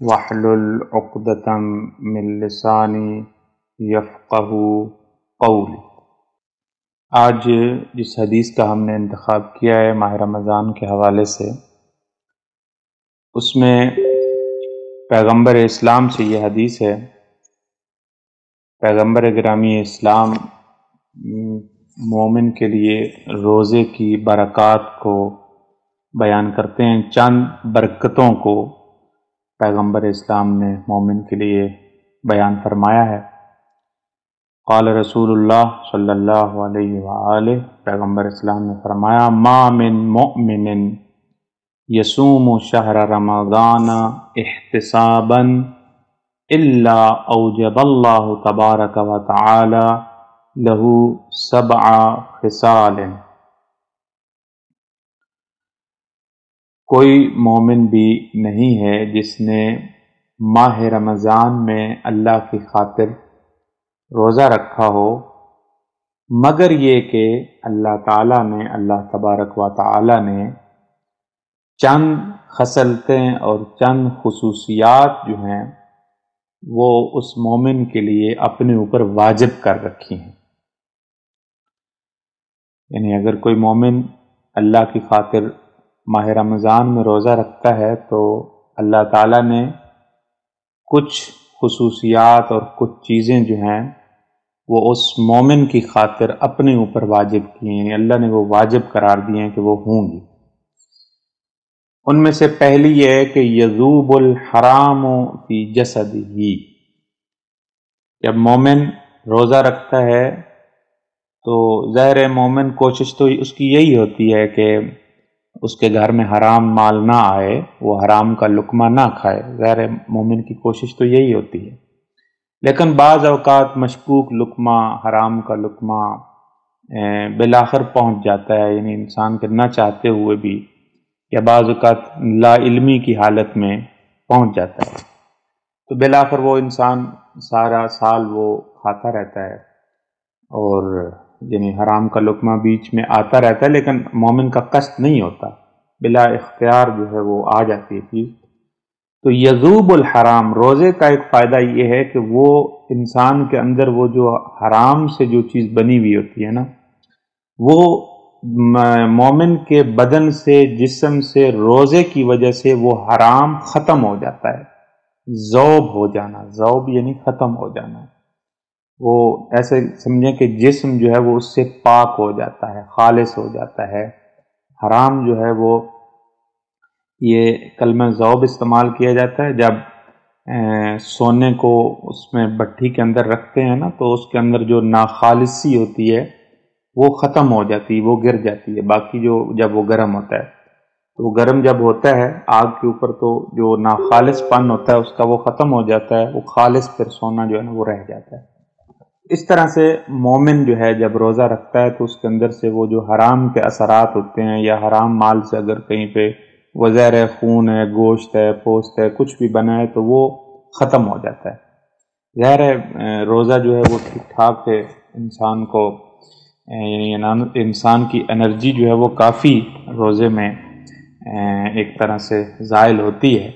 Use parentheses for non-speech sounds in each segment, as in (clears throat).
वाहलुल उक़दतम मिन लिसानी यफ़क़हू क़ौल आज जिस हदीस का हमने इंतखब किया है माह रमज़ान के हवाले से उसमें पैगंबर इस्लाम से ये हदीस है पैगंबर ग्रामी इस्लाम मोमिन के लिए रोज़े की बरक़ात को बयान करते हैं चंद बरकतों को पैगंबर इस्लाम ने मोमिन के लिए बयान फरमाया है। काल रसूलुल्लाह सल्लल्लाहु अलैहि पैगंबर इस्लाम ने फरमाया मामिन मोमिन यसूम शहर रमज़ान एहतसाबन इल्ला औजबल्लाहु तबारक व तआला लहू सबआ खिसालिन। कोई मोमिन भी नहीं है जिसने माह रमज़ान में अल्लाह की खातिर रोज़ा रखा हो, मगर ये कि अल्लाह ताला ने, अल्लाह तबारक व ताला ने चंद खसलतें और चंद खसूसियात जो हैं, वो उस मोमिन के लिए अपने ऊपर वाजिब कर रखी हैं। यानी अगर कोई मोमिन अल्लाह की खातिर माह रमज़ान में रोज़ा रखता है तो अल्लाह ताला ने कुछ खसूसियात और कुछ चीज़ें जो हैं, वो उस मोमिन की खातिर अपने ऊपर वाजिब की हैं। अल्लाह ने वो वाजिब करार दिए हैं कि वो होंगी। उनमें से पहली ये है कि यजूबुल हराम की जसद ही जब मोमिन रोज़ा रखता है तो ज़ाहिर मोमिन कोशिश तो उसकी यही होती है कि उसके घर में हराम माल ना आए, वो हराम का लुकमा ना खाए। गैर मोमिन की कोशिश तो यही होती है। लेकिन बाज़ अवकात मशकूक लुकमा, हराम का लुकमा बिलाखर पहुँच जाता है, यानी इंसान के ना चाहते हुए भी, या बाज़ अवकात लाइलमी की हालत में पहुँच जाता है। तो बिलाखर वो इंसान सारा साल वो खाता रहता है और यानी हराम का लुकमा बीच में आता रहता है, लेकिन मोमिन का कष्ट नहीं होता। बिला इख्तियार जो है वो आ जाती है चीज़। तो यजूबुल हराम, रोज़े का एक फ़ायदा ये है कि वो इंसान के अंदर वो जो हराम से जो चीज़ बनी हुई होती है ना, वो मोमिन के बदन से, जिसम से, रोज़े की वजह से वो हराम ख़त्म हो जाता है। जौब हो जाना, जौब यानी ख़त्म हो जाना। वो ऐसे समझें कि जिस्म जो है वो उससे पाक हो जाता है खालिस हो जाता है। हराम जो है वो ये कलम ज़ौब इस्तेमाल किया जाता है। जब ए, सोने को उसमें भट्टी के अंदर रखते हैं ना तो उसके अंदर जो नाखालिसी होती है वो ख़त्म हो जाती है वो गिर जाती है। बाकी जो जब वो गर्म होता है तो गर्म जब होता है आग के ऊपर तो जो नाखालिस पन होता है उसका वो ख़त्म हो जाता है वो खालिस फिर सोना जो है ना वो रह जाता है। इस तरह से मोमिन जो है, जब रोज़ा रखता है तो उसके अंदर से वो जो हराम के असरात होते हैं, या हराम माल से अगर कहीं पे वज़ैर खून है, गोश्त है, पोस्त है, कुछ भी बना है तो वो ख़त्म हो जाता है। ज़ाहिर है रोज़ा जो है, वो ठीक ठाक है, इंसान को यानी इंसान की एनर्जी जो है, वो काफ़ी रोज़े में एक तरह से ज़ायल होती है।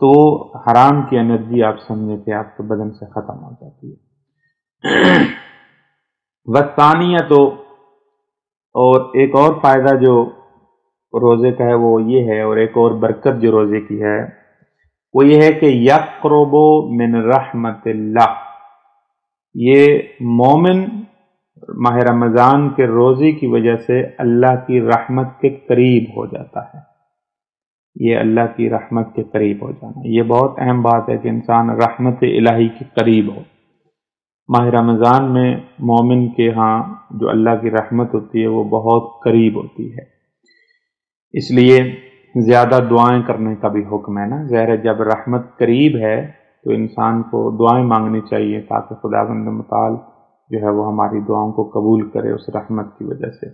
तो हराम की एनर्जी आप समझें कि आपके बदन से ख़त्म हो जाती है। वस्तानिया तो और एक और फ़ायदा जो रोज़े का है वो ये है और एक और बरकत जो रोज़े की है, वो ये है कि यकरबो मिन रहमतिल्ला ये मोमिन माह रमज़ान के रोज़े की वजह से अल्लाह की रहमत के करीब हो जाता है। ये अल्लाह की रहमत के करीब हो जाना। ये बहुत अहम बात है कि इंसान रहमत इलाही के करीब हो। माह रमज़ान में मोमिन के यहाँ जो अल्लाह की रहमत होती है, वो बहुत करीब होती है। इसलिए ज़्यादा दुआएँ करने का भी हुक्म है ना। ज़हर जब रहमत करीब है तो इंसान को दुआएँ मांगनी चाहिए, ताकि खुदाबंद मताल जो है, वो हमारी दुआओं को कबूल करे उस रहमत की वजह से।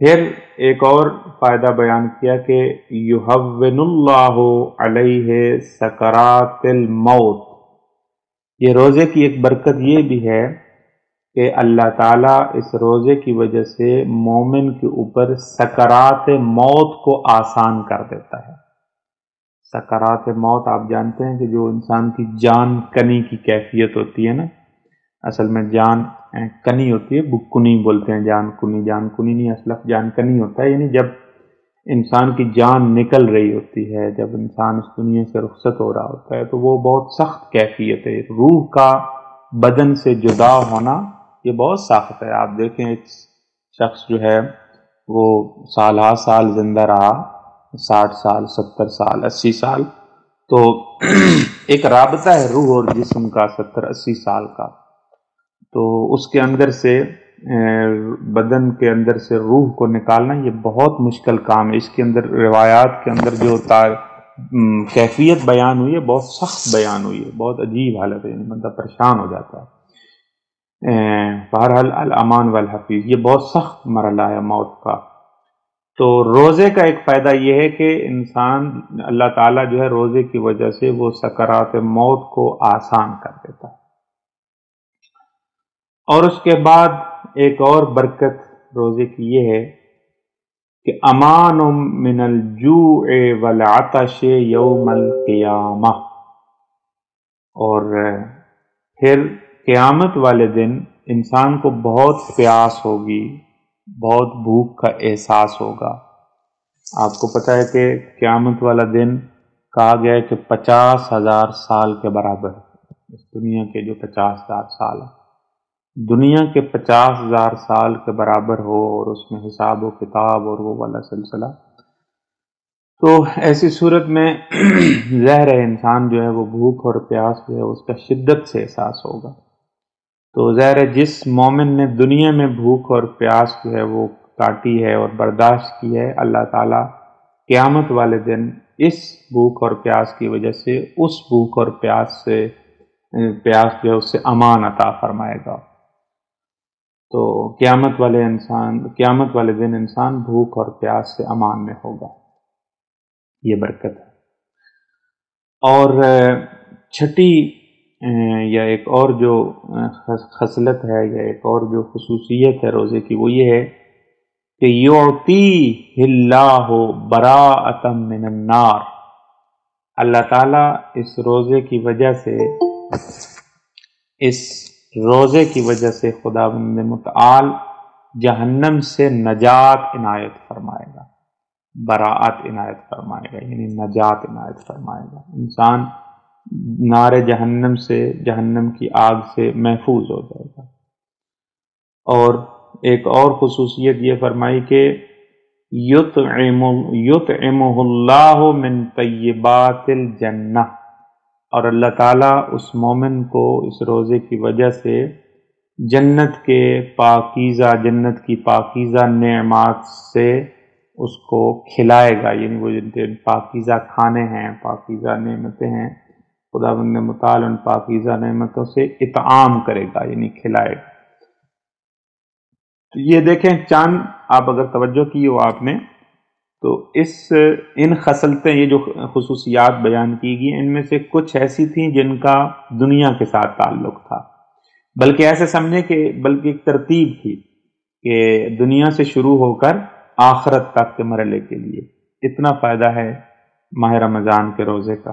फिर एक और फ़ायदा बयान किया कि युहवनुल्लाह सकरातिल मौत। ये रोज़े की एक बरकत ये भी है कि अल्लाह ताला इस रोज़े की वजह से मोमिन के ऊपर सकरात मौत को आसान कर देता है। सकरात मौत आप जानते हैं कि जो इंसान की जान कनी की कैफियत होती है ना, असल में जान कनी होती है बुकुनी बोलते हैं, जान कुनी जान कुनी नहीं असलफ जान कनी होता है, यानी जब इंसान की जान निकल रही होती है, जब इंसान इस दुनिया से रुखसत हो रहा होता है तो वो बहुत सख्त कैफियत है। रूह का बदन से जुदा होना ये बहुत सख्त है। आप देखें, एक शख्स जो है, वो साल हा साल ज़िंदा रहा, साठ साल, सत्तर साल, अस्सी साल। तो (clears throat) एक रबता है रूह और जिस्म का, सत्तर अस्सी साल का। तो उसके अंदर से बदन के अंदर से रूह को निकालना, ये बहुत मुश्किल काम है। इसके अंदर, रिवायात के अंदर जो तार कैफियत बयान हुई है, बहुत सख्त बयान हुई है। बहुत अजीब हालत है, बंदा परेशान हो जाता है। बहरहाल अल अमान वल हफीज़ ये बहुत सख्त मरला है मौत का। तो रोज़े का एक फ़ायदा यह है कि इंसान, अल्लाह ताला जो है रोज़े की वजह से वो सकरात मौत को आसान कर देता है। और उसके बाद एक और बरकत रोज़े की यह है कि अमान मिनल जू वल आतश यौमल क़ियामा। और फिर क़यामत वाले दिन इंसान को बहुत प्यास होगी, बहुत भूख का एहसास होगा। आपको पता है कि क़यामत वाला दिन कहा गया है कि पचास हज़ार साल के बराबर इस दुनिया के जो पचास हज़ार साल है। दुनिया के पचास हज़ार साल के बराबर हो और उसमें हिसाब व किताब और वो वाला सिलसिला। तो ऐसी सूरत में (clears throat) जहर इंसान जो है वो भूख और प्यास जो है उसका शिद्दत से एहसास होगा। तो जहर जिस मोमिन ने दुनिया में भूख और प्यास जो है वो काटी है और बर्दाश्त की है, अल्लाह ताला क़यामत वाले दिन इस भूख और प्यास की वजह से उस भूख और प्यास से, प्यास जो है उससे अमान अता फरमाएगा। तो क़्यामत वाले इंसान, क़्यामत वाले दिन इंसान भूख और प्यास से अमान में होगा। ये बरकत है। और छठी या एक और जो खसलत है या एक और जो खसूसियत है रोज़े की, वो ये है कि योती हिल्ला हो बरा अतम मिनन्नार अल्लाह ताला इस रोज़े की वजह से इस रोज़े की वजह से खुदा मुताल जहन्नम से नजात इनायत फरमाएगा बरात इनायत फरमाएगा, यानी नजात इनायत फरमाएगा। इंसान नारे जहन्नम से, जहन्नम की आग से महफूज हो जाएगा। और एक और खसूसियत ये फरमाई कि युत युत मिन तयबातिल जन्ना और अल्लाह ताला उस मोमिन को इस रोज़े की वजह से जन्नत के पाकिज़ा, जन्नत की पाकिज़ा नेमात से उसको खिलाएगा। यानी वो जिन पाकिज़ा खाने हैं, पाकिज़ा नेमतें हैं खुदा बंद मुताल उन पाकिज़ा नेमतों से इताम करेगा, यानी खिलाएगा। तो ये देखें, चाँद, आप अगर तवज्जो की हो आपने तो इस, इन खसलतें, ये जो खसूसियात बयान की गई, इनमें से कुछ ऐसी थी जिनका दुनिया के साथ ताल्लुक था। बल्कि ऐसे समझे कि, बल्कि एक तरतीब थी कि दुनिया से शुरू होकर आखरत तक के मरले के लिए। इतना फ़ायदा है माह रमज़ान के रोज़े का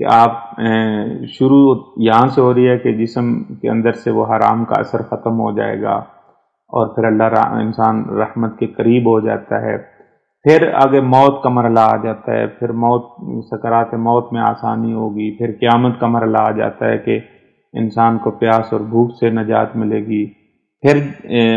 कि आप शुरू यहाँ से हो रही है कि जिसम के अंदर से वो हराम का असर ख़त्म हो जाएगा और फिर अल्लाह इंसान रहमत के करीब हो जाता है। फिर आगे मौत का मरला आ जाता है, फिर मौत, सकरात मौत में आसानी होगी, फिर क़्यामत का मरला आ जाता है कि इंसान को प्यास और भूख से नजात मिलेगी। फिर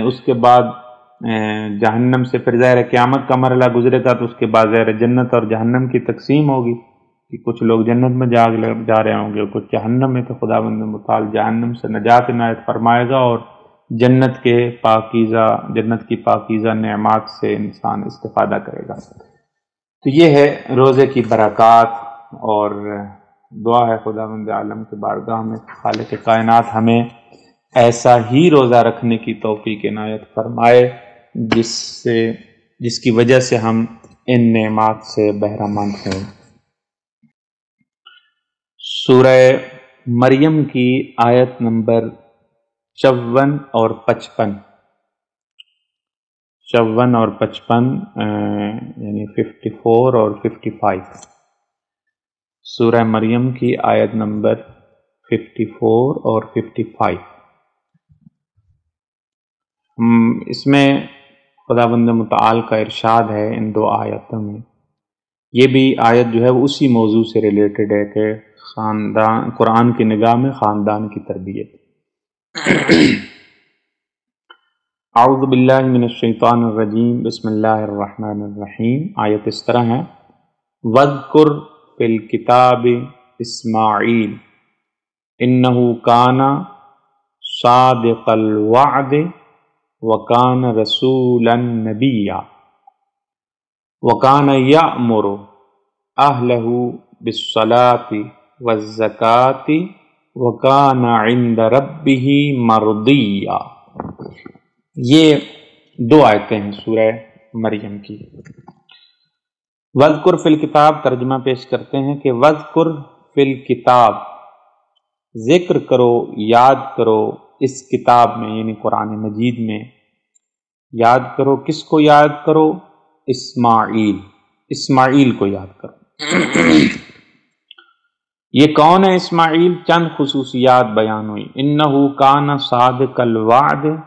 उसके बाद जहन्नम से फिर ज़ाहिर क़्यामत का मरला गुजरेगा तो उसके बाद ज़ाहिर जन्नत और जहन्नम की तकसीम होगी कि कुछ लोग जन्नत में जाग, जा रहे होंगे कुछ जहन्नम में तो खुदा बंद मुताल जहन्नम से नजात इनायत फरमाएगा और जन्नत के पाकिज़ा, जन्नत की पाकिज़ा नमात से इंसान इस्तेफादा करेगा। तो ये है रोज़े की बरक़ात और दुआ है खुदा आलम के बारगाह में खाल के कायनात हमें ऐसा ही रोज़ा रखने की तोफ़ी के नायत फरमाए जिससे, जिसकी वजह से हम इन नेमात से बहरामंद हों। सूरह मरियम की आयत नंबर चौवन और पचपन। चौवन और पचपन यानी फिफ्टी फोर और फिफ्टी फाइव सूरह मरियम की आयत नंबर फिफ्टी फोर और फिफ्टी फाइव इसमें खुदाबंद मताल का इरशाद है इन दो आयतों में। ये भी आयत जो है वो उसी मौजू से रिलेटेड है कि ख़ानदान, कुरान की निगाह में ख़ानदान की तरबियत। आउज़बिल्लिनशैतानरजीम बसमीम आयत इस तरह है। वदकुर फिल किताब इस्माइल। इन्नहु काना सादिकल वकान रसूलन नबिया। वकान यामुरु अहलहु बिस्सलाति वज़्ज़काति वकान रब्बिही मरदिया ये दो आयतें हैं सूरह मरियम की। वजकुर फिल किताब, तर्जमा पेश करते हैं कि वजकुर फिल किताब, ज़िक्र करो, याद करो इस किताब में, यानी कुरान मजीद में। याद करो, किसको याद करो? इस्माइल। इस्माइल को याद करो। ये कौन है इस्माइल? चंद खसूसियात बयान हुई। इन्नहू कान साद कल वाद।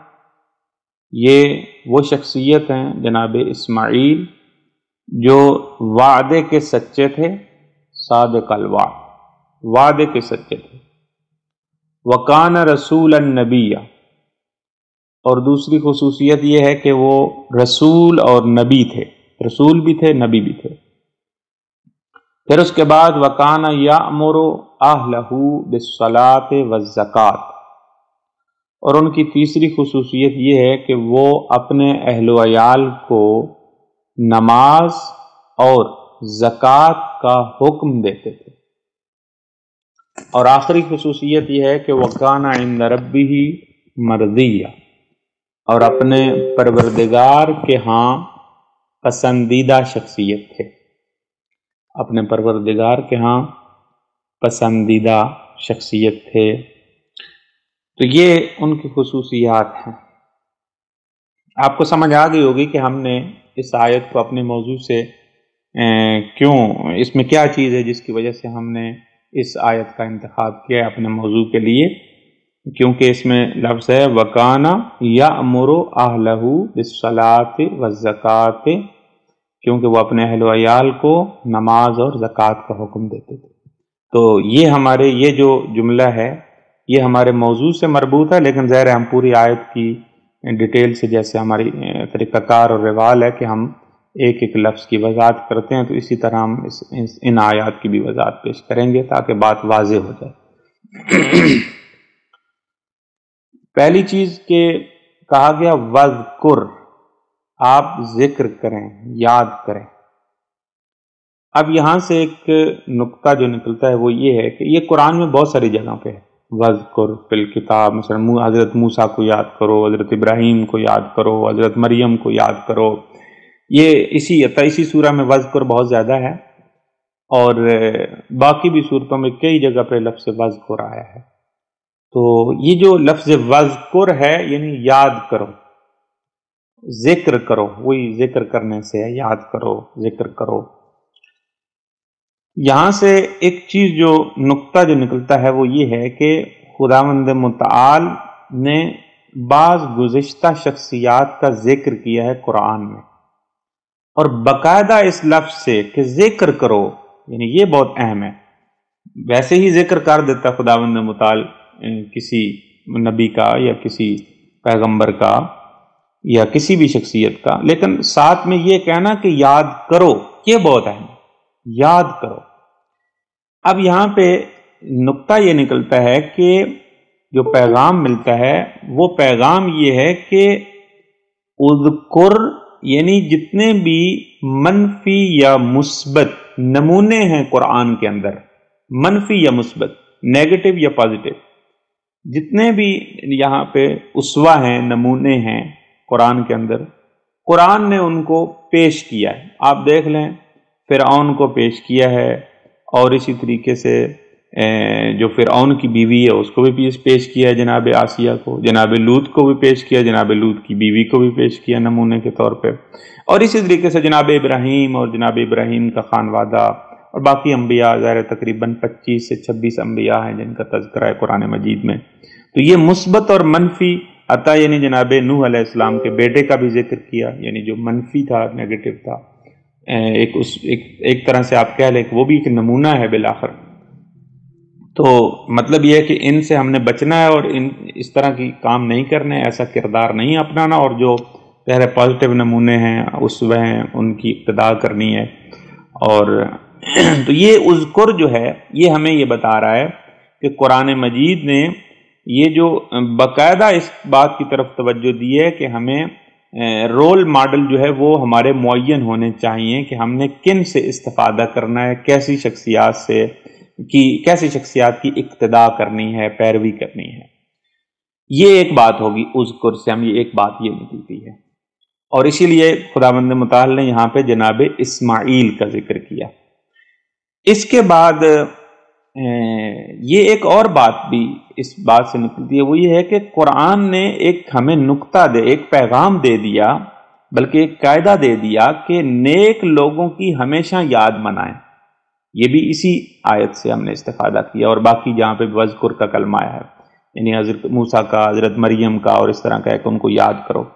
ये वो शख्सियत हैं जनाब इस्माइल, जो वादे के सच्चे थे साद कलवा वादे के सच्चे थे। वकान रसूल नबिया। और दूसरी खसूसियत यह है कि वो रसूल और नबी थे। रसूल भी थे, नबी भी थे। फिर उसके बाद वकान या मोरो आहलहू बिसलात व ज़क़़त और उनकी तीसरी खसूसियत ये है कि वो अपने अहलोयाल को नमाज़ और ज़क़़त का हुक्म देते थे। और आखिरी खसूसियत यह है कि वकाना इन रबी ही मर्दिया और अपने परवरदिगार के हाँ पसंदीदा शख्सियत थे। अपने परवरदिगार के यहाँ पसंदीदा शख्सियत थे। तो ये उनकी खसूसियात हैं। आपको समझ आ गई होगी कि हमने इस आयत को अपने मौजू से क्यों, इसमें क्या चीज़ है जिसकी वजह से हमने इस आयत का इंतखब किया है अपने मौजू के लिए? क्योंकि इसमें लफ्ज़ है, वकाना या अमरो आहलहू बिसलात व ज़क़़त क्योंकि वो अपने अहल को नमाज़ और ज़क़़त का हुक्म देते थे। तो ये हमारे ये जो जुमला है ये हमारे मौजू से मरबूत है लेकिन ज़ाहिर हम पूरी आयत की डिटेल से जैसे हमारी तरीक़ाकार और रिवाल है कि हम एक एक लफ्ज़ की वजात करते हैं तो इसी तरह हम इस, इस इन आयात की भी वजात पेश करेंगे ताकि बात वाज हो जाए। पहली चीज़ के कहा गया वजकुर। आप ज़िक्र करें, याद करें। अब यहाँ से एक नुक्ता जो निकलता है वो ये है कि ये कुरान में बहुत सारी जगह पे है। वज़कुर फिल किताब, मसलन हज़रत मूसा को याद करो, हज़रत इब्राहिम को याद करो, हज़रत मरियम को याद करो। ये इसी इसी सूरा में वज़कुर बहुत ज़्यादा है और बाकी भी सूरतों में कई जगह पे लफ्ज़ वज़कुर आया है। तो ये जो लफ्ज़ वज़कुर है, यानी याद करो। ज़िक्र करो, वही ज़िक्र करने से है, याद करो, ज़िक्र करो। यहाँ से एक चीज़ जो नुक्ता जो निकलता है वो ये है कि खुदावंद मुताल ने बाज गुज्त शख्सियात का ज़िक्र किया है कुरान में। और बाकायदा इस लफ्ज से कि ज़िक्र करो, यानी ये बहुत अहम है। वैसे ही ज़िक्र कर देता खुदावंद मुताल किसी नबी का या किसी पैगंबर का। या किसी भी शख्सियत का। लेकिन साथ में यह कहना कि याद करो, ये बहुत अहम याद करो। अब यहाँ पे नुक्ता ये निकलता है कि जो पैगाम मिलता है, वो पैगाम ये है कि उदकुर यानी जितने भी मनफी या मुस्बत नमूने हैं कुरान के अंदर, मनफी या मुस्बत, नेगेटिव या पॉजिटिव, जितने भी यहाँ पे उसवा हैं, नमूने हैं कुरान के अंदर। कुरान ने उनको पेश किया है। आप देख लें फिर को पेश किया है और इसी तरीके से जो फिर की बीवी है, उसको भी पेश किया है जनाब आसिया को। जनाब लूत को भी पेश किया, जनाब लूत की बीवी को भी पेश किया नमूने के तौर पे। और इसी तरीके से जनाब इब्राहिम और जनाब इब्राहिम का खानवादा और बाकी अम्बिया ज़ाहिर तकरीबन 25 से 26 अम्बिया हैं जिनका तस्करा है कुरान मजीद में। तो ये मुस्बत और मनफी अता यानी जनाब नूह अलैहिस्सलाम के बेटे का भी ज़िक्र किया, यानी जो मनफी था नेगेटिव था। एक उस, एक एक तरह से आप कह लें कि वो भी एक नमूना है बिलाखर। तो मतलब यह है कि इनसे हमने बचना है और इन, इस तरह की काम नहीं करने, ऐसा किरदार नहीं अपनाना और जो रहे पॉजिटिव नमूने हैं, उस वह उनकी इब्तदा करनी है। और (clears throat) तो ये उज़कुर जो है, ये हमें ये बता रहा है कि कुरान मजीद ने ये जो बाकायदा इस बात की तरफ़ तवज्जो दी है कि हमें रोल मॉडल जो है वो हमारे मुन होने चाहिए कि हमने किन से इस्तफादा करना है, कैसी शख्सियात से, कि, कैसी शख्सियात की इक्तदा करनी है, पैरवी करनी है। ये एक बात होगी उस कुर से, हम ये एक बात ये निकलती है। और इसीलिए खुदाबंद मुताल ने यहाँ पे जनाब इस्माइल का ज़िक्र किया। इसके बाद ये एक और बात भी इस बात से निकलती है, वो ये है कि कुरान ने एक हमें नुकता दे, एक पैगाम दे दिया, बल्कि एक कायदा दे दिया कि नेक लोगों की हमेशा याद मनाएँ। ये भी इसी आयत से हमने इस्तेफादा किया और बाकी जहाँ पे वजकुर का कलमाया है। यानी हज़रत मूसा का, हज़रत मरियम का और इस तरह का है कि उनको याद करो।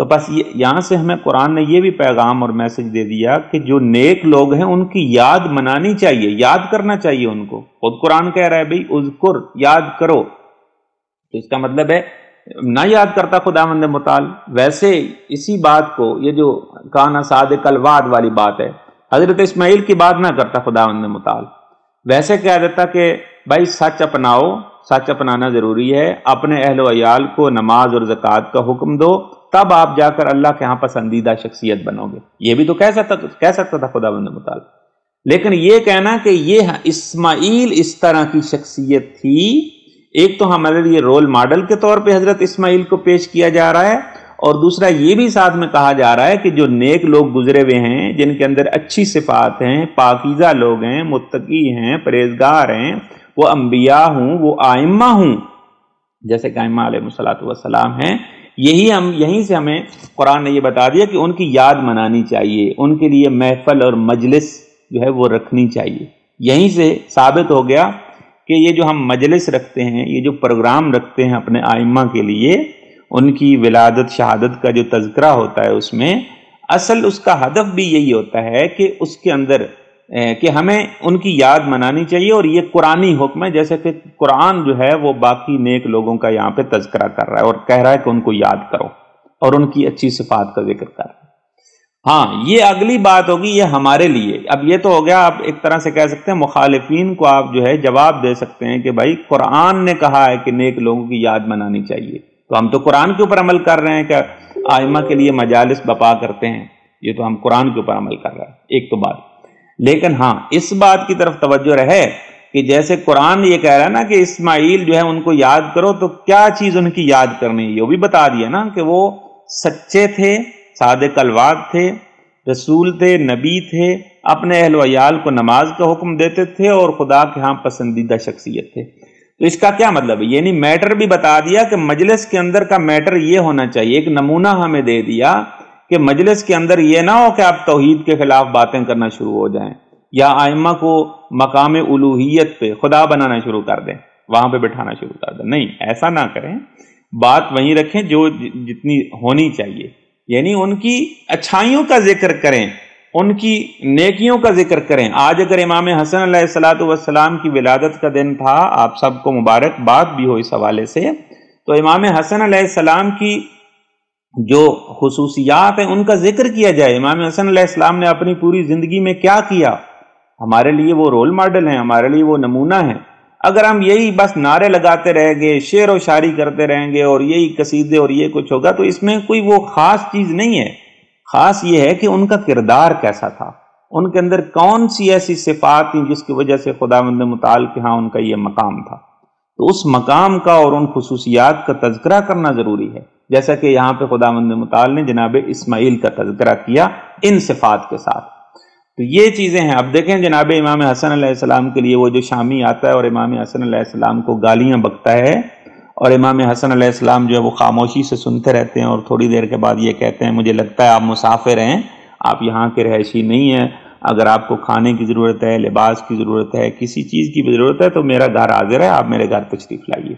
तो बस ये, यहाँ से हमें कुरान ने ये भी पैगाम और मैसेज दे दिया कि जो नेक लोग हैं, उनकी याद मनानी चाहिए, याद करना चाहिए उनको। खुद कुरान कह रहा है, भाई, उजकुर, याद करो। तो इसका मतलब है, ना याद करता खुदावंद मताल। वैसे इसी बात को, ये जो काना साद कलवाद वाली बात है, हज़रत इसमाइल की बात ना करता खुदावंद मताल। वैसे कह देता कि, भाई, सच अपनाओ, सच अपनाना ज़रूरी है। अपने अहल वयाल को नमाज़ और जक़ात का हुक्म दो तब आप जाकर अल्लाह के यहाँ पसंदीदा शख्सियत बनोगे। ये भी तो कह सकता कह सकता था खुदा बंद मुताल लेकिन ये कहना कि ये इस्माइल इस तरह की शख्सियत थी। एक तो हमारे लिए रोल मॉडल के तौर पे हज़रत इस्माइल को पेश किया जा रहा है, और दूसरा ये भी साथ में कहा जा रहा है कि जो नेक लोग गुजरे हुए हैं, जिनके अंदर अच्छी सिफात हैं, पाकिजा लोग हैं मुतकी हैं, परहेजगार हैं, वो अम्बिया हूँ, वो आइम्मा हूँ, जैसे कायमा सलाम हैं यही हम, यहीं से हमें कुरान ने ये बता दिया कि उनकी याद मनानी चाहिए, उनके लिए महफल और मजलिस जो है वो रखनी चाहिए। यहीं से साबित हो गया कि ये जो हम मजलिस रखते हैं, ये जो प्रोग्राम रखते हैं अपने आइमा के लिए, उनकी विलादत, शहादत का जो तस्करा होता है उसमें, असल उसका हदफ भी यही होता है कि उसके अंदर कि हमें उनकी याद मनानी चाहिए और ये कुरानी हुक्म है, जैसे कि कुरान जो है वो बाकी नेक लोगों का यहाँ पे तस्करा कर रहा है और कह रहा है कि उनको याद करो और उनकी अच्छी सिफात का ज़िक्र कर हाँ ये अगली बात होगी, ये हमारे लिए। अब ये तो हो गया, आप एक तरह से कह सकते हैं मुखालिफिन को आप जो है जवाब दे सकते हैं कि भाई कुरान ने कहा है कि नेक लोगों की याद मनानी चाहिए। तो हम तो कुरान के ऊपर अमल कर रहे हैं क्या? आयमा के लिए मजालिस बपा करते हैं। ये तो हम कुरान के ऊपर अमल कर रहे हैं। एक तो बात। लेकिन हाँ इस बात की तरफ़ तवज्जो रहे कि जैसे कुरान ये कह रहा है ना कि इस्माइल जो है उनको याद करो तो क्या चीज़ उनकी याद करनी है? ये भी बता दिया ना कि वो सच्चे थे सादे कलवाद थे, रसूल थे, नबी थे, अपने अहल वयाल को नमाज़ का हुक्म देते थे और खुदा के यहाँ पसंदीदा शख्सियत थे। तो इसका क्या मतलब है? यानी मैटर भी बता दिया कि मजलिस के अंदर का मैटर ये होना चाहिए, एक नमूना हमें दे दिया कि मजलिस के अंदर ये ना हो कि आप तोहीद के खिलाफ बातें करना शुरू हो जाएँ, या आयमा को मकाम उलूहियत पे खुदा बनाना शुरू कर दें, वहाँ पे बिठाना शुरू कर दें। नहीं, ऐसा ना करें। बात वहीं रखें जो जितनी होनी चाहिए। यानी उनकी अच्छाइयों का ज़िक्र करें, उनकी नेकियों का ज़िक्र करें। आज अगर इमाम हसन सलाम की विलादत का दिन था, आप सबको मुबारकबाद भी हो इस हवाले से तो इमाम हसन सलाम की जो खसूसियात हैं, उनका ज़िक्र किया जाए। इमाम हसन इस्लाम ने अपनी पूरी ज़िंदगी में क्या किया? हमारे लिए वो रोल मॉडल हैं, हमारे लिए वो नमूना है। अगर हम यही बस नारे लगाते रहेंगे, शेर व शायरी करते रहेंगे और यही कसीदे और ये कुछ होगा तो इसमें कोई वो ख़ास चीज़ नहीं है। ख़ास ये है कि उनका किरदार कैसा था। उनके अंदर कौन सी ऐसी सिफात थी जिसकी वजह से खुदा मंद मुताल के यहाँ उनका ये मकाम था। तो उस मकाम का और उन खसूसियात का तस्करा करना ज़रूरी है। जैसा कि यहाँ पे खुदा मंद मुताल ने जनाब इसमाइल का तस्करा किया इन सिफात के साथ। तो ये चीज़ें हैं। अब देखें जनाब इमाम हसन सलाम के लिए वो जो शामी आता है और इमाम हसन सलाम को गालियाँ बकता है और इमाम हसन सलाम जो है वो खामोशी से सुनते रहते हैं और थोड़ी देर के बाद ये कहते हैं, मुझे लगता है आप मुसाफिर हैं, आप यहाँ के रहशी नहीं हैं, अगर आपको खाने की ज़रूरत है, लिबास की ज़रूरत है, किसी चीज़ की भी ज़रूरत है तो मेरा घर हाजिर है, आप मेरे घर तशरीफ़ लाइए।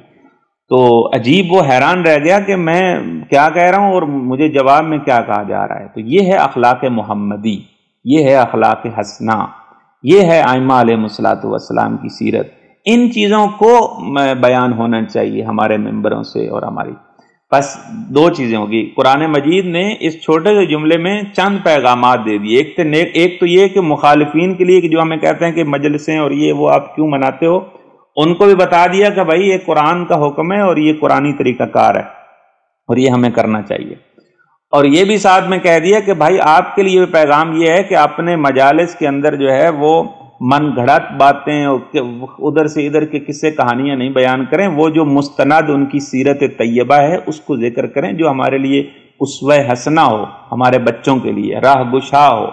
तो अजीब वो हैरान रह गया कि मैं क्या कह रहा हूँ और मुझे जवाब में क्या कहा जा रहा है। तो ये है अखलाक मोहम्मदी, ये है अखलाक हसना, ये है आयमा मसलात वसलाम की सीरत। इन चीज़ों को बयान होना चाहिए हमारे मेंबरों से और हमारी। बस दो चीज़ें होगी। कुरान मजीद ने इस छोटे से जुमले में चंद पैगाम दे दिए। एक तो एक तो ये कि मुखालफी के लिए कि जो हमें कहते हैं कि मजलसें और ये वो आप क्यों मनाते हो? उनको भी बता दिया कि भाई ये कुरान का हुक्म है और ये कुरानी तरीक़ाकार है और ये हमें करना चाहिए। और ये भी साथ में कह दिया कि भाई आपके लिए पैगाम ये है कि अपने मजालस के अंदर जो है वो मन घड़त बातें उधर से इधर के किस्से कहानियाँ नहीं बयान करें, वो जो मुस्तनद उनकी सीरत तैयबा है उसको ज़िक्र करें जो हमारे लिए उसव हसना हो, हमारे बच्चों के लिए राह गुशा हो।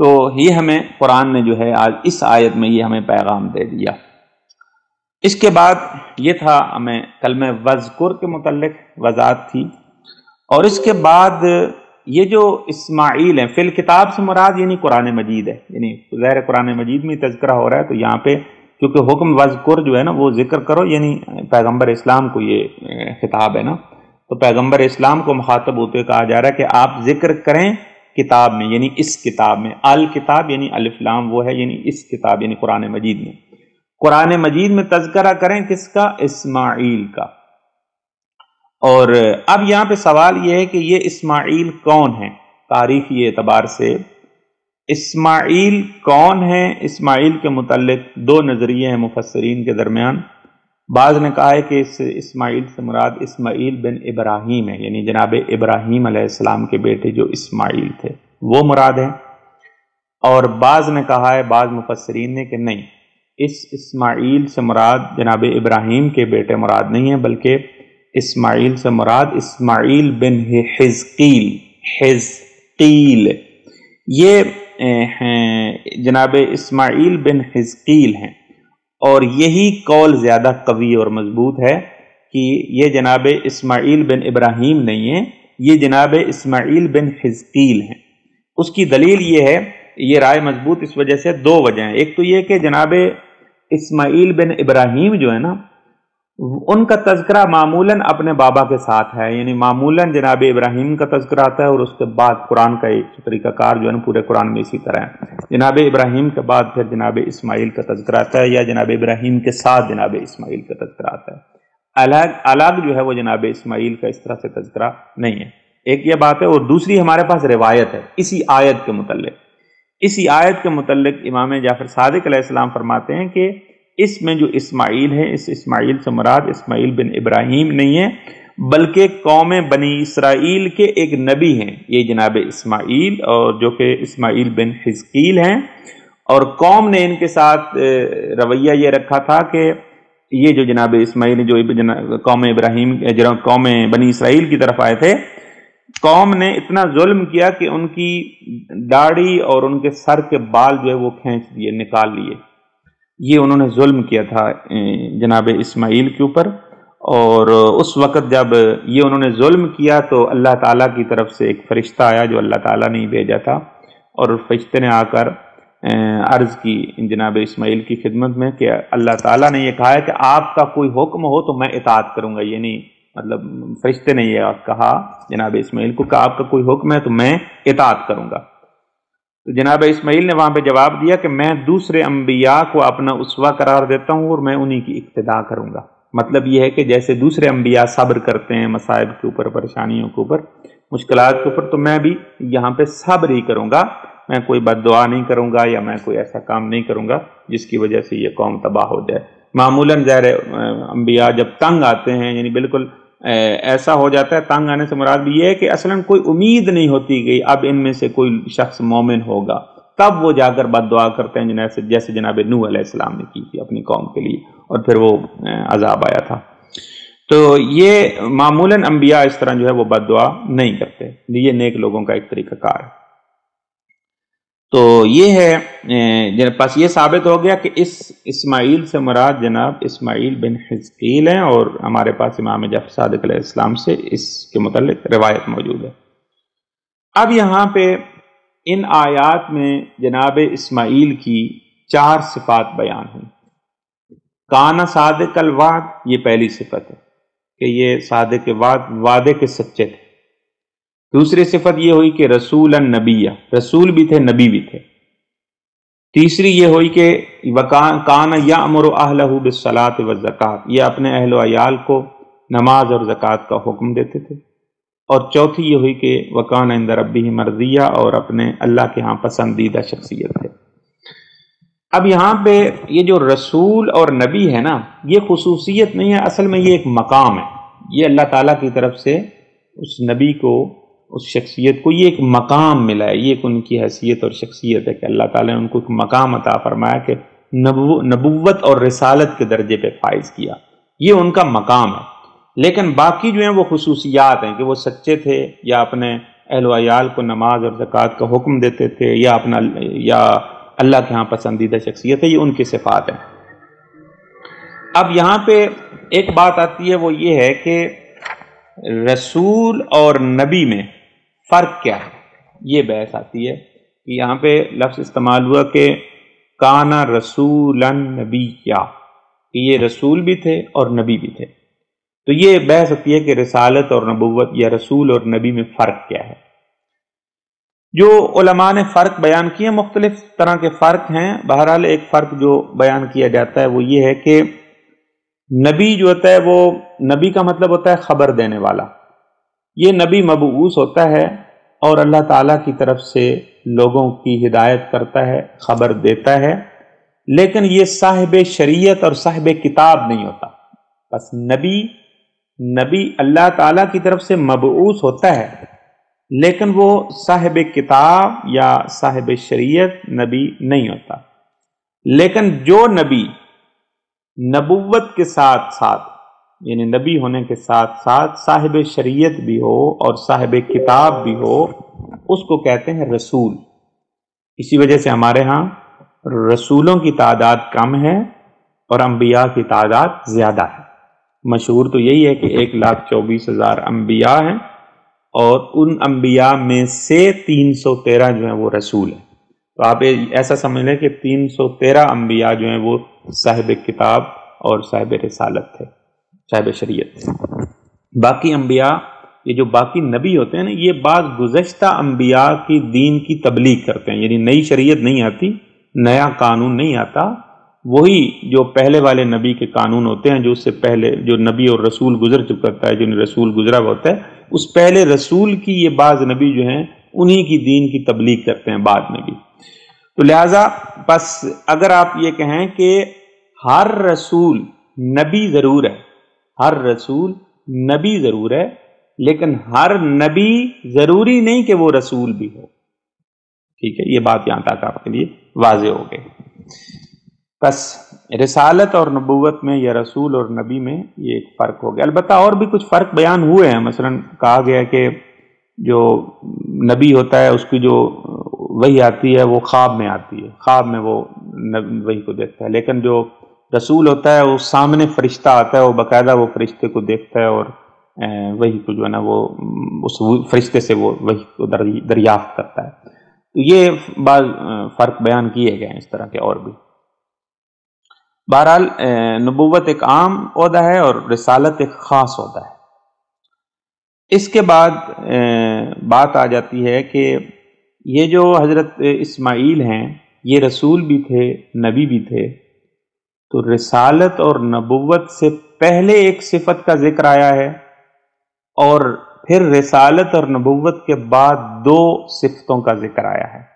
तो ये हमें कुरान ने जो है आज इस आयत में ये हमें पैगाम दे दिया। इसके बाद ये था हमें कल में वजकुर के मतलब वजात थी। और इसके बाद ये जो इस्माइल है, फिल किताब से मुराद यानी कुरान मजीद है। यानी ज़ाहिर कुरान मजीद में तस्करा हो रहा है तो यहाँ पे क्योंकि हुक्म वजकुर जो है ना, वो ज़िक्र करो, यानी पैगंबर इस्लाम को ये खिताब है ना। तो पैगंबर इस्लाम को मुखातब होते कहा जा रहा है कि आप ज़िक्र करें किताब में, यानी इस किताब में। अल किताब यानी अलिफ्लाम वो है यानी इस किताब यानी कुरान मजीद में। कुरान मजीद में तस्करा करें किसका? इस्माइल का। और अब यहाँ पे सवाल यह है कि ये इस्माइल कौन है? तारीखी एतबार से। इस्माइल कौन है? इस्माइल के मुतलक दो नज़रिए हैं मुफसरीन के दरमियान। बाज ने कहा है कि इस इस्माइल से मुराद इस्माइल बिन इब्राहिम है। यानी जनाब इब्राहिम अलैहिस्सलाम के बेटे जो इस्माइल थे, वो मुराद है। और बाज ने कहा है, बाज मुफसरीन ने कि नहीं इस इस्माइल से मुराद जनाब इब्राहिम के बेटे मुराद नहीं है, बल्कि इस्माइल से मुराद इस्माइल बिन हिजकील हिजकील। ये हैं, जनाब इस्माइल बिन हिजकील हैं। और यही कौल ज़्यादा कवी और मज़बूत है कि ये जनाब इस्माइल बिन इब्राहिम नहीं है, ये जनाब इस्माइल बिन हिजकील हैं। उसकी दलील ये है, ये राय मज़बूत इस वजह से दो वजह हैं। एक तो ये कि जनाब इस्माइल बिन इब्राहिम जो है ना, उनका तस्करा मामूलन अपने बाबा के साथ है। यानी मामूलन जनाब इब्राहिम का तस्करा आता है और उसके बाद कुरान का एक तरीक़ाकार जो है ना, पूरे कुरान में इसी तरह है। जनाब इब्राहिम के बाद फिर जनाब इस्माइल का तस्करा आता है या जनाब इब्राहिम के साथ जनाब इस्माइल का तस्करा आता है। अलग अलग जो है वो जनाब इस्माइल का इस तरह से तस्करा नहीं है। एक ये बात है और दूसरी हमारे पास रिवायत है, इसी आयत के मुतल इसी आयत के मतलब इमाम जाफ़र सदक फरमाते हैं कि इसमें जो इस्माइल है, इस इस्माइल से मुराद इस्माइल बिन इब्राहिम नहीं है, बल्कि कौम बनी इसराइल के एक नबी हैं। ये जनाब इस्माइल और जो कि इस्माइल बिन हिजकील हैं। और कौम ने इनके साथ रवैया ये रखा था कि ये जो जनाब इस्माइल जो कौम इब्राहिम कौम बनी इसराइल की तरफ़ आए थे कौम ने इतना जुल्म किया कि उनकी दाढ़ी और उनके सर के बाल जो है वो खींच दिए, निकाल लिए। ये उन्होंने जुल्म किया था जनाब इस्माइल के ऊपर। और उस वक़्त जब ये उन्होंने जुल्म किया तो अल्लाह ताला की तरफ़ से एक फ़रिश्ता आया जो अल्लाह ताला ने भेजा था। और फरिश्ते ने आकर अर्ज़ की जनाब इस्माइल की खिदमत में कि अल्लाह ताला ने यह कहा है कि आपका कोई हुक्म हो तो मैं इतात करूँगा ये नहीं मतलब फरिश्ते ने यह कहा जनाब इस्माइल को कहा आपका कोई हुक्म है तो मैं इतात करूँगा। तो जनाब इसमाइल ने वहाँ पे जवाब दिया कि मैं दूसरे अम्बिया को अपना उसवा करार देता हूँ और मैं उन्हीं की इब्तदा करूँगा। मतलब यह है कि जैसे दूसरे अम्बिया सब्र करते हैं, मसाइब के ऊपर, परेशानियों के ऊपर मुश्किल के ऊपर तो मैं भी यहाँ पे सब्र ही करूँगा। मैं कोई बद नहीं करूँगा या मैं कोई ऐसा काम नहीं करूँगा जिसकी वजह से ये कौम तबाह हो जाए। मामूलन ज़ाहिर अम्बिया जब तंग आते हैं, यानी बिल्कुल ऐसा हो जाता है, तंग आने से मुराद भी ये है कि असल कोई उम्मीद नहीं होती गई अब इनमें से कोई शख्स मोमिन होगा। तब वो जाकर बद दुआ करते हैं जैसे जैसे जनाब नू अलैहिस्सलाम ने की थी अपनी कौम के लिए, और फिर वो अजाब आया था। तो ये मामूलन अम्बिया इस तरह जो है वो बद दुआ नहीं करते। ये नेक लोगों का एक तरीक़ाकार है। तो ये है पास ये साबित हो गया कि इस इस्माइल से मुराद जनाब इस्माइल बिन हिजकील हैं और हमारे पास इमाम सादक इस्लाम से इसके मतलब रिवायत मौजूद है। अब यहाँ पे इन आयात में जनाब इस्माइल की चार सिफात बयान हुई काना सादक वाद, ये पहली सिफत है कि ये सादक वाद, वादे के सच्चे थे। दूसरी सिफत यह हुई कि रसूल नबिया, रसूल भी थे, नबी भी थे। तीसरी ये हुई कि कान या अमर आहलहू बिसलात व ज़क़़त, ये अपने अहल वयाल को नमाज़ और ज़क़़त का हुक्म देते थे। और चौथी ये हुई कि वकान इंद रबी मर्जिया और अपने अल्लाह के यहाँ पसंदीदा शख्सियत थे। अब यहाँ पे ये जो रसूल और नबी है ना, ये खसूसियत नहीं है, असल में ये एक मकाम है। ये अल्लाह ताला की तरफ़ से उस नबी को उस शख्सियत को ये एक मकाम मिला है, ये एक उनकी हैसियत और शख्सियत है कि अल्लाह ताला ने उनको एक मकाम अता फरमाया कि नबुवत और रसालत के दर्जे पे फाइज किया। ये उनका मकाम है। लेकिन बाकी जो हैं वो खसूसियात हैं कि वो सच्चे थे या अपने अहलवायाल को नमाज़ और ज़क़़त का हुक्म देते थे या अपना, या अल्लाह के यहाँ पसंदीदा शख्सियत है, ये उनकी सिफात है। अब यहाँ पे एक बात आती है, वो ये है कि रसूल और नबी में फ़र्क क्या है? ये बहस आती है कि यहाँ पे लफ्ज़ इस्तेमाल हुआ कि काना रसूल नबी क्या कि ये रसूल भी थे और नबी भी थे। तो ये बहस होती है कि रसालत और नबूवत या रसूल और नबी में फ़र्क क्या है? जो उलमा ने फ़र्क बयान किए मुख्तलिफ़ तरह के फ़र्क हैं। बहरहाल एक फ़र्क जो बयान किया जाता है वो ये है कि नबी जो होता है वो, नबी का मतलब होता है खबर देने वाला। ये नबी मबूस होता है और अल्लाह ताला की तरफ़ से लोगों की हिदायत करता है, खबर देता है। लेकिन ये साहिब शरीयत और साहिब किताब नहीं होता। बस नबी नबी अल्लाह ताला की तरफ़ से मबूस होता है, लेकिन वो साहिब किताब या साहिब शरीयत नबी नहीं होता। लेकिन जो नबी नबुवत के साथ साथ यानी नबी होने के साथ साथ साहिब शरीयत भी हो और साहिब किताब भी हो, उसको कहते हैं रसूल। इसी वजह से हमारे यहाँ रसूलों की तादाद कम है और अम्बिया की तादाद ज़्यादा है। मशहूर तो यही है कि एक लाख चौबीस हज़ार अम्बिया हैं और उन अम्बिया में से तीन सौ तेरह जो है वो रसूल है। तो आप ऐसा समझ लें कि तीन सौ तेरह अम्बिया जो हैं वो साहिब किताब और साहिब रसालत थे। साहिब शरीयत। बाकी अम्बिया ये जो बाकी नबी होते हैं ना, ये बात गुजश्ता अम्बिया की दीन की तबलीग करते हैं। यानी नई शरीयत नहीं आती, नया कानून नहीं आता। वही जो पहले वाले नबी के कानून होते हैं, जो उससे पहले जो नबी और रसूल गुजर चुका है जो रसूल गुजरा हुआ होता है, उस पहले रसूल की ये बाज नबी जो हैं, उन्हीं की दीन की तबलीग करते हैं बाद में भी। तो लिहाजा, बस अगर आप ये कहें कि हर रसूल नबी ज़रूर है हर रसूल नबी ज़रूर है, लेकिन हर नबी ज़रूरी नहीं कि वो रसूल भी हो। ठीक है, ये बात यहाँ तक आपके लिए वाज हो गई। बस, रिसालत और नबूवत में या रसूल और नबी में ये एक फ़र्क हो गया। अलबत् और भी कुछ फ़र्क बयान हुए हैं। मसलन, कहा गया कि जो नबी होता है, उसकी जो वही आती है, वो ख्वाब में आती है। ख्वाब में वो वही को देखता है। लेकिन जो रसूल होता है, वो सामने फरिश्ता आता है, वो बाकायदा वो फरिश्ते को देखता है और वही को जो है ना वो, उस फरिश्ते से वो वही को दरियाफ्त करता है। तो ये बाज फ़र्क बयान किए गए हैं इस तरह के और भी। बहरहाल नबूवत एक आम अहदा है और रसालत एक ख़ास अहदा है। इसके बाद बात आ जाती है कि ये जो हज़रत इस्माइल हैं, ये रसूल भी थे, नबी भी थे तो रिसालत और नबुवत से पहले एक सिफत का ज़िक्र आया है और फिर रिसालत और नबुवत के बाद दो सिफतों का ज़िक्र आया है।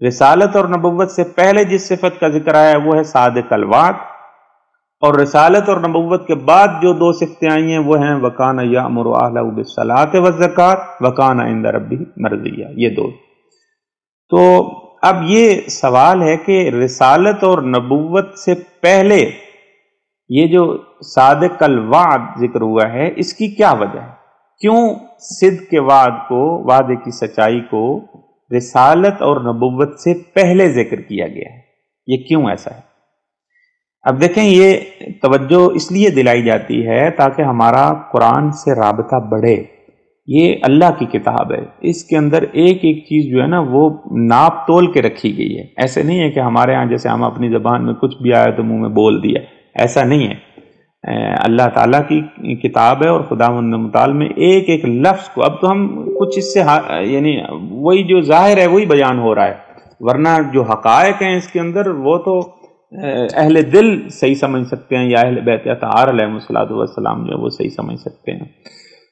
रिसालत और नबुवत से पहले जिस सिफत का ज़िक्र आया है, वो है साद कलवात और रिसालत और नबुवत के बाद जो दो सिफतें आई हैं, वो हैं, वकान या अमरसलात व जक़ात, वकान इंद रबी मर्जिया, ये दो। तो अब ये सवाल है कि रिसालत और नबुवत से पहले ये जो सादक वाद ज़िक्र हुआ है, इसकी क्या वजह है? क्यों सिद्ध के वाद को, वादे की सच्चाई को रिसालत और नबुवत से पहले ज़िक्र किया गया है? ये क्यों ऐसा है? अब देखें, ये तवज्जो इसलिए दिलाई जाती है ताकि हमारा कुरान से रबता बढ़े। ये अल्लाह की किताब है। इसके अंदर एक एक चीज़ जो है ना, वो नाप तोल के रखी गई है। ऐसे नहीं है कि हमारे यहाँ जैसे हम अपनी ज़बान में कुछ भी आया तो मुँह में बोल दिया। ऐसा नहीं है। अल्लाह ताला की किताब है और खुदा मुताल में एक एक लफ्ज़ को, अब तो हम कुछ इससे यानी वही जो ज़ाहिर है वही बयान हो रहा है। वरना जो हकायक हैं इसके अंदर, वो तो अहले दिल सही समझ सकते हैं या अहल बैतलाम जो वो सही समझ सकते हैं।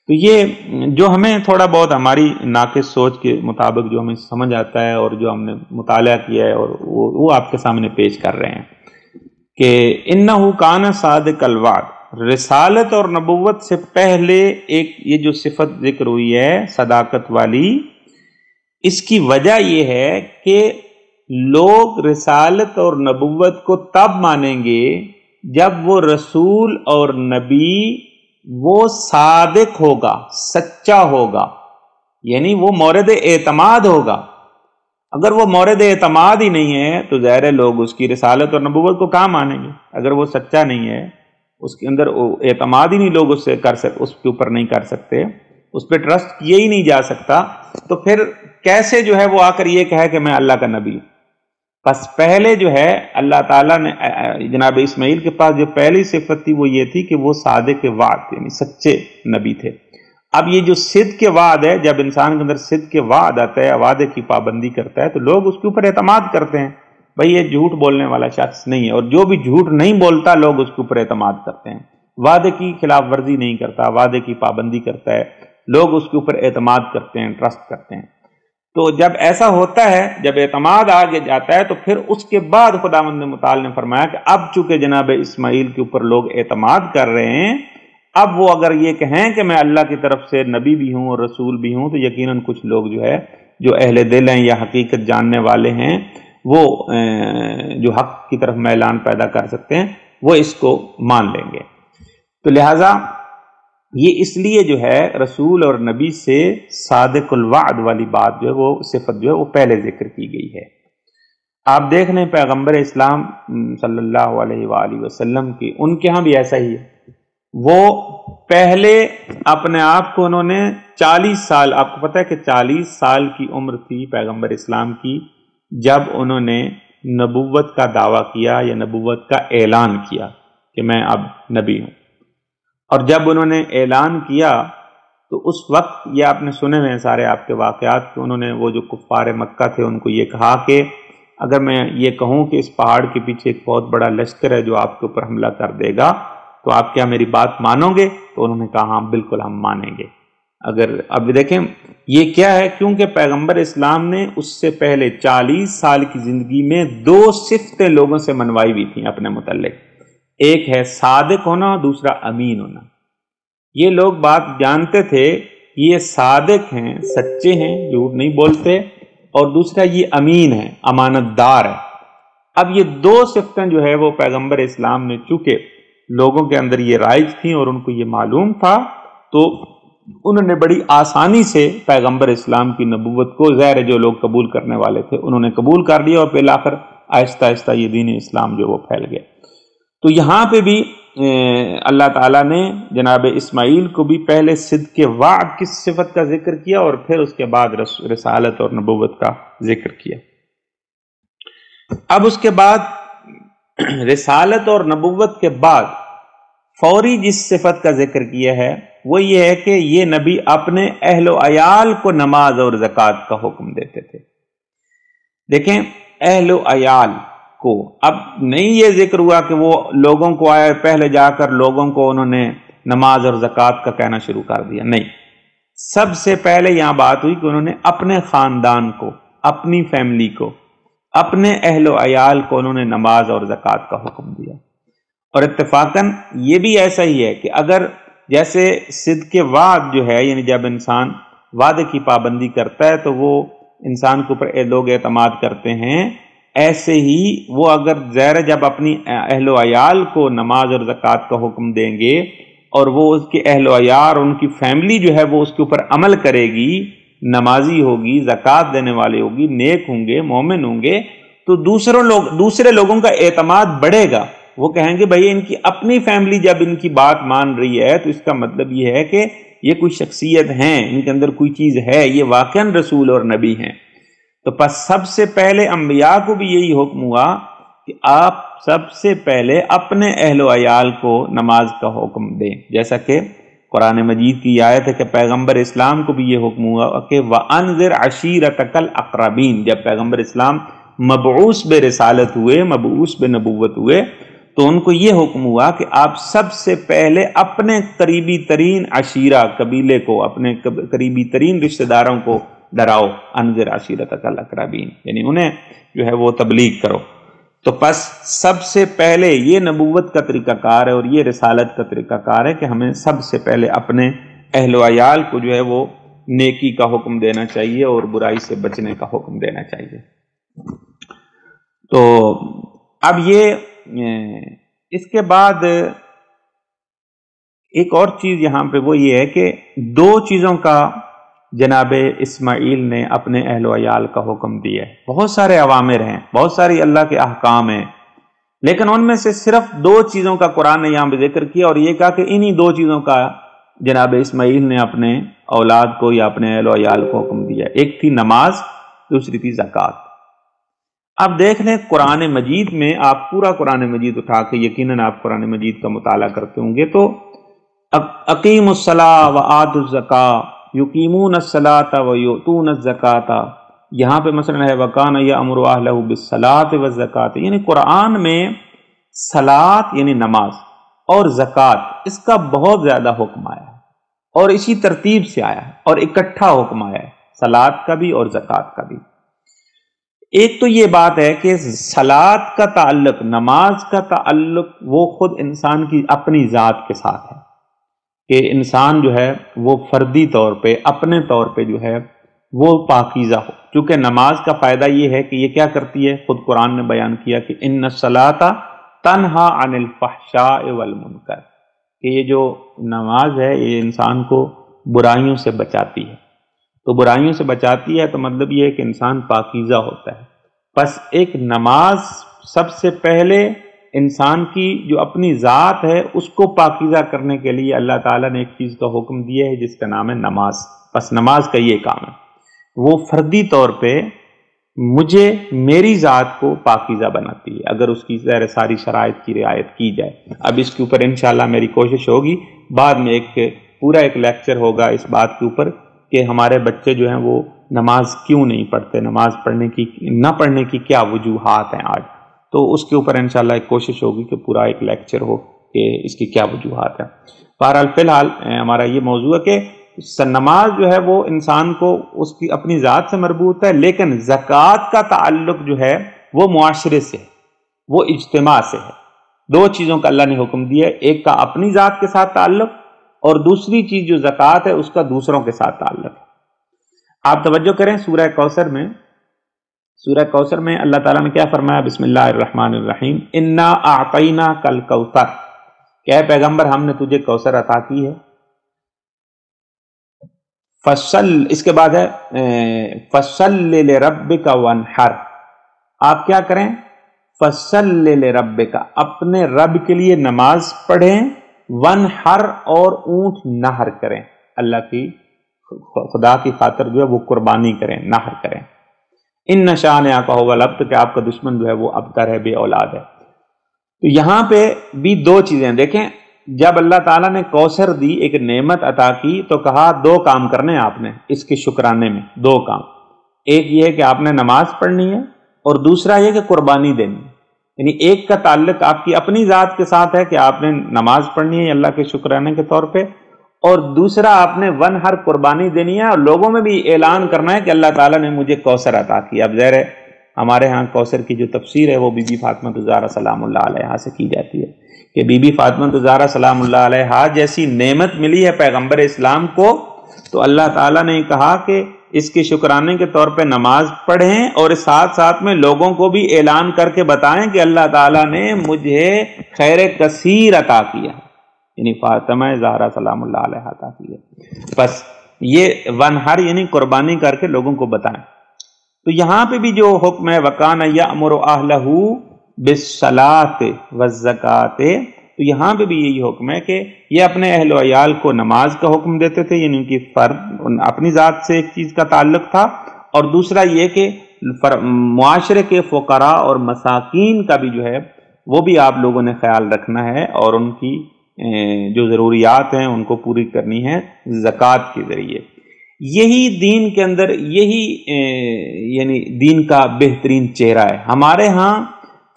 तो ये जो हमें थोड़ा बहुत हमारी नाकिस सोच के मुताबिक जो हमें समझ आता है और जो हमने मुताल किया है और वो वो आपके सामने पेश कर रहे हैं कि इन्ना कान साद कलवाद रिसालत और नबुवत से पहले एक ये जो सिफत ज़िक्र हुई है, सदाकत वाली, इसकी वजह यह है कि लोग रिसालत और नबुवत को तब मानेंगे जब वो रसूल और नबी वो सादिक होगा, सच्चा होगा, यानी वो मौरद एतमाद होगा। अगर वो मौरद एतमाद ही नहीं है तो ज़ाहिर लोग उसकी रसालत और नबूवत को कहाँ मानेंगे? अगर वो सच्चा नहीं है, उसके अंदर एतमाद ही नहीं, लोग उससे कर सक, उसके ऊपर नहीं कर सकते, उस पर ट्रस्ट किए ही नहीं जा सकता तो फिर कैसे जो है वो आकर ये कहे कि मैं अल्लाह का नबी हूँ? बस पहले जो है, अल्लाह ताला ने जनाब इस्माइल के पास जो पहली सिफत थी वो ये थी कि वो सादे के वाद, यानी सच्चे नबी थे। अब ये जो सिद्ध के वाद है, जब इंसान के अंदर सिद्ध के वाद आता है, वादे की पाबंदी करता है तो लोग उसके ऊपर एतमाद करते हैं। भाई ये झूठ बोलने वाला शख्स नहीं है, और जो भी झूठ नहीं बोलता, लोग उसके ऊपर एतमाद करते हैं। वादे की खिलाफ वर्जी नहीं करता, वादे की पाबंदी करता है, लोग उसके ऊपर एतमाद करते हैं, ट्रस्ट करते हैं। तो जब ऐसा होता है, जब एतमाद आगे जाता है तो फिर उसके बाद खुदामंद मताल ने फरमाया कि अब चूँकि जनाब इस्माइल के ऊपर लोग एतमाद कर रहे हैं, अब वो अगर ये कहें कि मैं अल्लाह की तरफ़ से नबी भी हूँ और रसूल भी हूँ तो यकीनन कुछ लोग जो है, जो अहले दिल हैं या हकीकत जानने वाले हैं, वो जो हक की तरफ़ मैलान पैदा कर सकते हैं, वो इसको मान लेंगे। तो लिहाजा ये इसलिए जो है, रसूल और नबी से सादकुलवाद वाली बात जो है, वो सिफत जो है, वो पहले ज़िक्र की गई है। आप देख लें पैगंबर इस्लाम सल्लल्लाहु अलैहि वसल्लम की, उनके यहाँ भी ऐसा ही है। वो पहले अपने आप को उन्होंने 40 साल, आपको पता है कि 40 साल की उम्र थी पैगंबर इस्लाम की, जब उन्होंने नबुवत का दावा किया या नबुवत का ऐलान किया कि मैं अब नबी हूँ। और जब उन्होंने ऐलान किया तो उस वक्त ये आपने सुने हुए हैं सारे आपके वाकयात कि उन्होंने वो जो कुफ़ार मक्का थे, उनको ये कहा कि अगर मैं ये कहूँ कि इस पहाड़ के पीछे एक बहुत बड़ा लश्कर है जो आपके ऊपर हमला कर देगा तो आप क्या मेरी बात मानोगे? तो उन्होंने कहा हाँ बिल्कुल हम मानेंगे। अगर अब देखें, ये क्या है? क्योंकि पैगंबर इस्लाम ने उससे पहले 40 साल की ज़िंदगी में दो सिफ्तें लोगों से मनवाई हुई थी अपने मुतलक एक है सादिक होना और दूसरा अमीन होना। ये लोग बात जानते थे ये सादिक हैं, सच्चे हैं, झूठ नहीं बोलते, और दूसरा ये अमीन है, अमानतदार है। अब ये दो सिफ्तें जो है वो पैगंबर इस्लाम ने चूँकि लोगों के अंदर ये राइज थी और उनको ये मालूम था तो उन्होंने बड़ी आसानी से पैगंबर इस्लाम की नबूवत को ज़ैर जो लोग कबूल करने वाले थे, उन्होंने कबूल कर लिया और फिर आखिर आहिस्ता आहिस्ता ये दीन इस्लाम जो वो फैल गया। तो यहाँ पे भी अल्लाह ताला ने जनाब इस्माइल को भी पहले सिद्ध के वाद की सिफत का ज़िक्र किया और फिर उसके बाद रसालत और नबूवत का ज़िक्र किया। अब उसके बाद, (clears throat) रसालत और नबूवत के बाद फौरी जिस सिफत का ज़िक्र किया है, वो ये है कि ये नबी अपने अहलो अयाल को नमाज़ और जक़ात का हुक्म देते थे। देखें, अहलो अयाल को। अब नहीं ये ज़िक्र हुआ कि वो लोगों को आए, पहले जाकर लोगों को उन्होंने नमाज़ और जक़ात का कहना शुरू कर दिया। नहीं। सबसे पहले यहाँ बात हुई कि उन्होंने अपने खानदान को, अपनी फैमिली को, अपने अहलो को उन्होंने नमाज़ और जक़ात का हुक्म दिया। और इतफाकन ये भी ऐसा ही है कि अगर जैसे सिद्ध के वाद जो है, यानी जब इंसान वादे की पाबंदी करता है तो वो इंसान के ऊपर लोग एतमाद करते हैं ऐसे ही वो अगर ज़ैर जब अपनी अहलो अयाल को नमाज़ और ज़क़़त का हुक्म देंगे और वो उसके अहलो अयार उनकी फैमिली जो है वो उसके ऊपर अमल करेगी, नमाजी होगी, ज़क़़त देने वाले होगी, नेक होंगे, मोमिन होंगे तो दूसरों लोग, दूसरे लोगों का एतमाद बढ़ेगा। वो कहेंगे, भाई, इनकी अपनी फैमिली जब इनकी बात मान रही है तो इसका मतलब ये है कि ये कोई शख्सियत हैं, इनके अंदर कोई चीज़ है, ये वाकन रसूल और नबी हैं। तो बस सबसे पहले अम्बिया को भी यही हुक्म हुआ कि आप सबसे पहले अपने अहलो अयाल को नमाज़ का हुक्म दें। जैसा कि कुरान मजीद की आयत है कि पैगंबर इस्लाम को भी ये हुक्म हुआ कि व अनजर अशीर तकल अकराबीन। जब पैगंबर इस्लाम मबूस बे रसालत हुए मबूस बे नबूवत हुए तो उनको ये हुक्म हुआ कि आप सबसे पहले अपने करीबी तरीन अशीरा कबीले को, अपने करीबी तरीन रिश्तेदारों को डराओ, अनजर आशीरत अकराबीन। यानी उन्हें जो है वो तबलीग करो। तो बस सबसे पहले ये नबूवत का तरीकाकार है और ये रसालत का तरीकाकार है कि हमें सबसे पहले अपने अहल को जो है वो नेकी का हुक्म देना चाहिए और बुराई से बचने का हुक्म देना चाहिए। तो अब ये इसके बाद एक और चीज़ यहाँ पे वो ये है कि दो चीज़ों का जनाब इस्माइल ने अपने अहल का हुक्म दिया है। बहुत सारे अवामिर हैं, बहुत सारी अल्लाह के अहकाम हैं, लेकिन उनमें से सिर्फ़ दो चीज़ों का कुरान ने यहाँ पे ज़िक्र किया और ये कहा कि इन्हीं दो चीज़ों का जनाब इस्माइल ने अपने औलाद को या अपने अहल को हुक्म दिया। एक थी नमाज़, दूसरी थी जक़ात। अब देख लें, कुरान मजीद में आप पूरा कुरान मजीद उठा के यकीन आप कुरान मजीद का मुताला करते होंगे तो अकीम व आदुज़का युकीमून सलाता व यूतून ज़क़ाता यहाँ पे मसलन है, वकान या अमरसलात व ज़क़ात। यानी कुरान में सलात, यानी नमाज़ और ज़क़़त, इसका बहुत ज़्यादा हुक्म आया है और इसी तरतीब से आया है और इकट्ठा हुक्म आया है, सलात का भी और ज़क़़त का भी। एक तो ये बात है कि सलात का ताल्लुक, नमाज़ का ताल्लुक वो खुद इंसान की अपनी ज़ात के साथ है। कि इंसान जो है, वो फर्दी तौर पे, अपने तौर पे जो है, वो पाकिज़ा हो। चूँकि नमाज़ का फ़ायदा ये है कि ये क्या करती है? खुद कुरान ने बयान किया कि इन सलाता तनहा अनिल फहशा कि ये जो नमाज़ है, ये इंसान को बुराइयों से बचाती है। तो बुराइयों से बचाती है तो मतलब ये है कि इंसान पाकिज़ा होता है। बस एक नमाज़ सबसे पहले इंसान की जो अपनी ज़ात है, उसको पाकिज़ा करने के लिए अल्लाह ताला ने एक चीज़ का हुक्म दिया है, जिसका नाम है नमाज़। बस नमाज़ का ये काम है। वो फर्दी तौर पे मुझे, मेरी ज़ात को पाकिज़ा बनाती है, अगर उसकी ज़र सारी शराइ की रियायत की जाए। अब इसके ऊपर इन मेरी कोशिश होगी। बाद में एक, पूरा एक लेक्चर होगा इस बात के ऊपर कि हमारे बच्चे जो हैं वो नमाज़ क्यों नहीं पढ़ते? नमाज़ पढ़ने की, न पढ़ने की क्या वजूहत हैं आज? तो उसके ऊपर इंशाल्लाह एक कोशिश होगी कि पूरा एक लेक्चर हो कि इसकी क्या वजूहत है। बहरहाल, फ़िलहाल हमारा ये मौजू है कि नमाज़ जो है वो इंसान को उसकी अपनी ज़ात से मरबूत है, लेकिन ज़क़़त का ताल्लुक जो है वो मुआरे से है, वो इज्तम से है। दो चीज़ों का अल्लाह ने हुक्म दिया है, एक का अपनी ज़ात के साथ ताल्लुक और दूसरी चीज़ जो ज़क़़त है उसका दूसरों के साथ ताल्लुक है। आप तवज्जो करें सूर्य कौसर में सूरह कौसर में अल्लाह ताला ने क्या फरमाया? बिस्मिल्लाहिर्रहमानिर्रहीम। इन्ना आतना कल कौसर। क्या पैगंबर, हमने तुझे कौसर अता की है। फ़सल इसके बाद है फ़सल ले ले रब का वन हर आप क्या करें? फ़सल ले ले रब का अपने रब के लिए नमाज़ पढ़ें वन हर और ऊँट नहर करें। अल्लाह की, खुदा की खातर जो है, वो कुर्बानी करें, नहर करें। इन नशान आका होगा लब कि आपका दुश्मन जो है वो अबतर है बे औलाद है। तो यहाँ पे भी दो चीज़ें देखें। जब अल्लाह ताला ने कौसर दी, एक नेमत अता की तो कहा, दो काम करने आपने, इसके शुक्राने में, दो काम। एक ये है कि आपने नमाज़ पढ़नी है, और दूसरा ये कि कुर्बानी देनी यानी एक का ताल्लुक आपकी अपनी ज़ात के साथ है कि आपने नमाज़ पढ़नी है अल्लाह के शुक्राने के तौर पे और दूसरा आपने वन हर कुर्बानी देनी है और लोगों में भी ऐलान करना है कि अल्लाह ताला ने मुझे कौसर अता किया। अब जहर है, हमारे यहाँ कौसर की जो तफसीर है, वो बीबी फातमा तुजारा सलाम से की जाती है कि बीबी फातमा तुजारा सलाम जैसी नेमत मिली है पैगंबर इस्लाम को तो अल्लाह ताला ने कहा कि इसके शुक्राने के तौर पे नमाज़ पढ़ें और साथ साथ में लोगों को भी ऐलान करके बताएँ कि अल्लाह ताला ने मुझे खैर कसीर अता किया। यानी फातमा जहरा सलाम अता किया बस ये वन हर यानी कुर्बानी करके लोगों को बताएँ। तो यहाँ पे भी जो हुक्म है, वकान या अमर आहलहू बिसलात व जक़ाते तो यहाँ पे भी यही हुक्म है कि ये अपने अहल वयाल को नमाज़ का हुक्म देते थे, यानी उनकी फर्द अपनी ज़ात से एक चीज़ का ताल्लुक था। और दूसरा ये कि माशरे के फ़करा और मसाकिन का भी जो है, वो भी आप लोगों ने ख्याल रखना है और उनकी जो ज़रूरियात हैं, उनको पूरी करनी है ज़क़़त के ज़रिए। यही दीन के अंदर, यही यानी दीन का बेहतरीन चेहरा है। हमारे यहाँ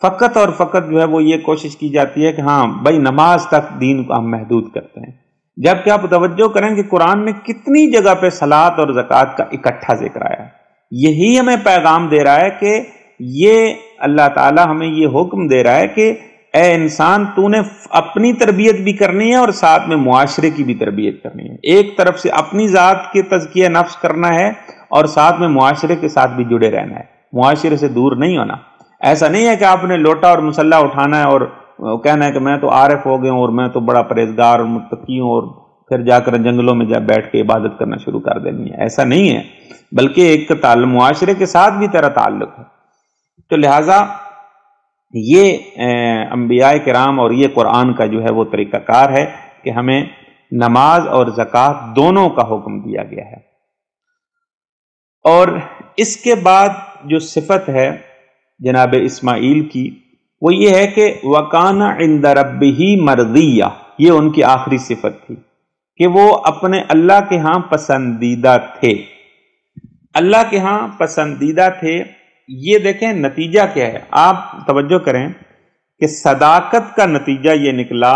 फ़कत और फ़कत जो है, वो ये कोशिश की जाती है कि हाँ भाई नमाज़ तक दीन को हम महदूद करते हैं। जबकि आप तवज्जो करें कि कुरान में कितनी जगह पे सलात और ज़क़़त का इकट्ठा ज़िक्र आया यही हमें पैगाम दे रहा है कि ये अल्लाह ताला हमें ये हुक्म दे रहा है कि ए इंसान, तूने अपनी तरबियत भी करनी है और साथ में मुआशरे की भी तरबियत करनी है। एक तरफ़ से अपनी ज़ात के तजकिया नफ्स करना है और साथ में मुआशरे के साथ भी जुड़े रहना है। मुआशरे से दूर नहीं होना। ऐसा नहीं है कि आपने लोटा और मुसल्ला उठाना है और कहना है कि मैं तो आरफ हो गया हूँ और मैं तो बड़ा परहेजगार और मुतकी हूँ और फिर जाकर जंगलों में जा बैठ के इबादत करना शुरू कर देनी है। ऐसा नहीं है। बल्कि एक ताल मुआशरे के साथ भी तेरा ताल्लुक है। तो लिहाजा ये अम्बिया कराम और ये कुरान का जो है वो तरीक़ाकार है कि हमें नमाज़ और ज़क़़त दोनों का हुक्म दिया गया है। और इसके बाद जो सिफत है जनाब इस्माइल की, वो ये है कि वकाना इंद ही मर्दिया, ये उनकी आखिरी सिफत थी कि वो अपने अल्लाह के यहाँ पसंदीदा थे। अल्लाह के यहाँ पसंदीदा थे ये देखें, नतीजा क्या है? आप तवज्जो करें कि सदाकत का नतीजा ये निकला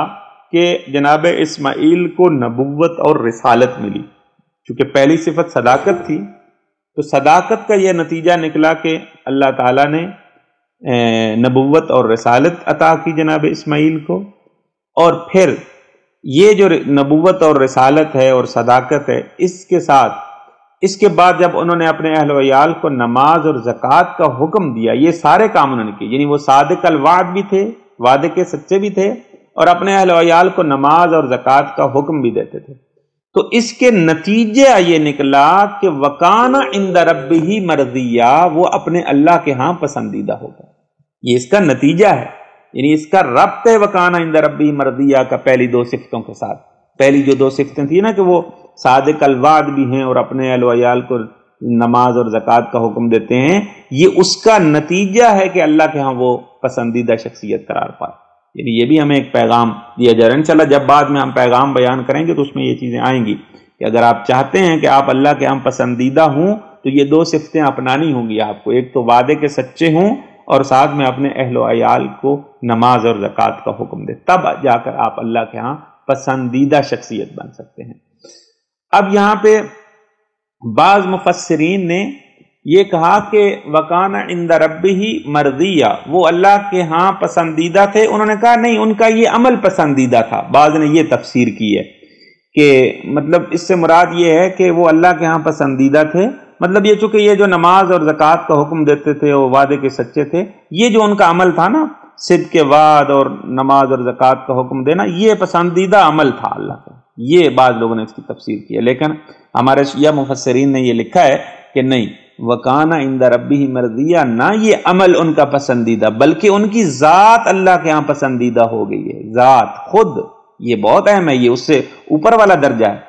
कि जनाब इस्माइल को नबुवत और रिसालत मिली। क्योंकि पहली सिफत सदाकत थी तो सदाकत का यह नतीजा निकला कि अल्लाह ताला ने नबुवत और रसालत अता की जनाब इस्माइल को। और फिर ये जो नबुवत और रसालत है और सदाकत है, इसके साथ इसके बाद जब उन्होंने अपने अहल को नमाज़ और ज़क़़त का हुक्म दिया, ये सारे काम उन्होंने किए। यानी वो सादक वाद भी थे, वादे के सच्चे भी थे और अपने अहल को नमाज़ और ज़क़़त का हुक्म भी देते थे। तो इसके नतीजे ये निकला कि वकाना इंद रब ही मर्जिया, वो अपने अल्लाह के यहाँ पसंदीदा होगा। ये इसका नतीजा है। यानी इसका रब्त है वकाना इंद रबी मर्दिया का पहली दो सिफ्तों के साथ। पहली जो दो सिफ्तें थी ना कि वो सादिक अलवाद भी हैं और अपने अलवयाल को नमाज़ और जक़ात का हुक्म देते हैं, ये उसका नतीजा है कि अल्लाह के यहाँ वो पसंदीदा शख्सियत करार पाए। यानी ये भी हमें एक पैगाम दिया जा रहा है। इंशाल्लाह जब बाद में हम पैगाम बयान करेंगे तो उसमें ये चीज़ें आएँगी कि अगर आप चाहते हैं कि आप अल्लाह के हम पसंदीदा हूँ तो ये दो सिफतें अपनानी होंगी आपको। एक तो वादे के सच्चे हों और साथ में अपने अहलो अयाल को नमाज़ और ज़क़़त का हुक्म दे। तब जाकर आप अल्लाह के यहाँ पसंदीदा शख्सियत बन सकते हैं। अब यहाँ पे बाज मुफसरीन ने ये कहा कि वकाना इंदा रबी ही मर्दिया, वो अल्लाह के यहाँ पसंदीदा थे। उन्होंने कहा, नहीं, उनका ये अमल पसंदीदा था। बाज ने ये तफसीर की है कि मतलब इससे मुराद ये है कि वो अल्लाह के यहाँ पसंदीदा थे। मतलब ये चूँकि ये जो नमाज़ और जक़ात का हुक्म देते थे, वो वादे के सच्चे थे, ये जो उनका अमल था ना सिद्ध के वाद और नमाज़ और जक़ात का हुक्म देना, ये पसंदीदा अमल था अल्लाह का। ये बाद लोगों ने इसकी तफसीर की है। लेकिन हमारे शिया मुफसरीन ने ये लिखा है कि नहीं वकाना इंदा रबी ही मर्दिया ना ये अमल उनका पसंदीदा बल्कि उनकी ज़ात अल्लाह के यहाँ पसंदीदा हो गई है। ज़ात खुद ये बहुत अहम है ये उससे ऊपर वाला दर्जा है।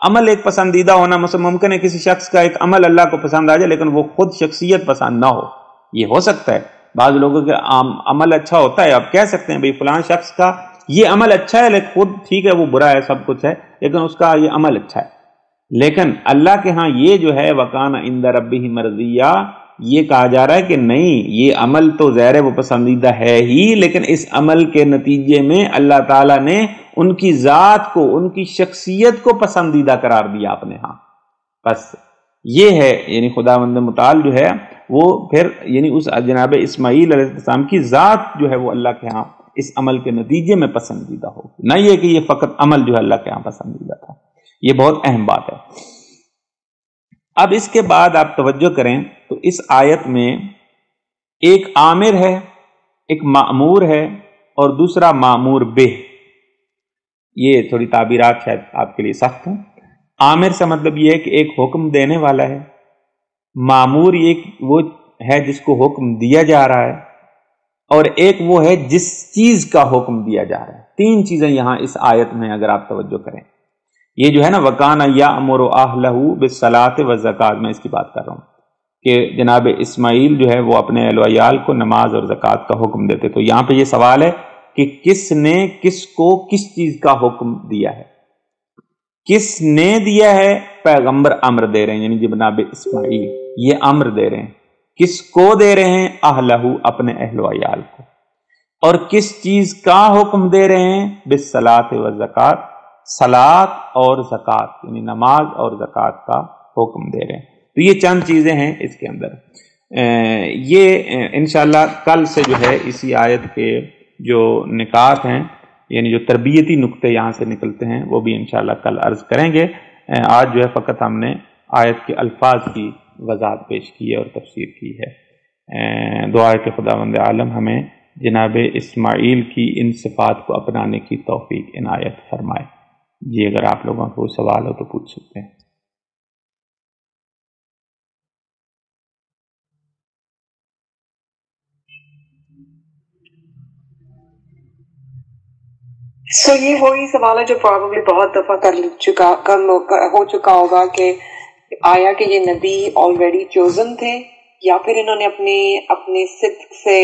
अमल एक पसंदीदा होना मुमकिन है किसी शख्स का एक अमल अल्लाह को पसंद आ जाए लेकिन वो खुद शख्सियत पसंद ना हो। ये हो सकता है। बाद लोगों के आम, अमल अच्छा होता है आप कह सकते हैं भाई फलान शख्स का ये अमल अच्छा है, लेकिन खुद ठीक है, वो बुरा है, सब कुछ है, लेकिन उसका ये अमल अच्छा है। लेकिन अल्लाह के यहाँ ये जो है, वकान इंदा रबी मर्जिया, ये कहा जा रहा है कि नहीं, ये अमल तो जहर वो पसंदीदा है ही, लेकिन इस अमल के नतीजे में अल्लाह ताला ने उनकी ज़ात को, उनकी शख्सियत को पसंदीदा करार दिया अपने यहाँ बस ये है, यानी खुदा मंद मुताल जो है, वो फिर, यानी उस जनाब इसमाईल की ज़ात जो है, वो अल्लाह के यहाँ इस अमल के नतीजे में पसंदीदा हो। न ये कि ये फ़कत अमल जो है अल्लाह के यहाँ पसंदीदा था। ये बहुत अहम बात है। अब इसके बाद आप तवज्जो करें तो इस आयत में एक आमिर है, एक मामूर है और दूसरा मामूर बेह। ये थोड़ी ताबीरात शायद आपके लिए सख्त हैं। आमिर से मतलब ये है कि एक हुक्म देने वाला है। मामूर ये वो है जिसको हुक्म दिया जा रहा है। और एक वो है जिस चीज़ का हुक्म दिया जा रहा है। तीन चीज़ें यहाँ इस आयत में अगर आप तवज्जो करें। ये जो है ना, वकान या अमर आहलहू बिसलात व जक़ात, में इसकी बात कर रहा हूँ कि जनाब इस्माइल जो है वो अपने अलवयाल को नमाज़ और जक़ात का हुक्म देते। तो यहाँ पे ये सवाल है कि किसने किसको किस चीज़ का हुक्म दिया है? किसने दिया है? पैगंबर अम्र दे रहे हैं, यानी जनाब इस्माइल, ये अम्र दे रहे हैं। किसको दे रहे हैं? अहलहू, अपने अहलवायाल को। और किस चीज़ का हुक्म दे रहे हैं? बिसलात व जक़ात। सलात और जक़ात, यानी नमाज़ और जक़ात का हुक्म दे रहे हैं। तो ये चंद चीज़ें हैं इसके अंदर। ये इनशाला कल से जो है इसी आयत के जो निकात हैं, यानी जो तरबियती नुक्ते यहाँ से निकलते हैं, वो भी इनशाला कल अर्ज़ करेंगे। आज जो है फ़कत हमने आयत के अल्फाज की वजात पेश की है और तफसीर की है। दुआ के खुदा आलम हमें जनाब इस्माइल की इन सिफ़ात को अपनाने की तोफ़ी इनायत फरमाए। जी अगर आप लोगों को सवाल हो तो पूछ सकते हैं। सो so, ये वही सवाल है जो प्रॉब्लली बहुत दफ़ा कर चुका कर, हो चुका होगा कि आया कि ये नबी ऑलरेडी चोजन थे या फिर इन्होंने अपने अपने सिद्ध से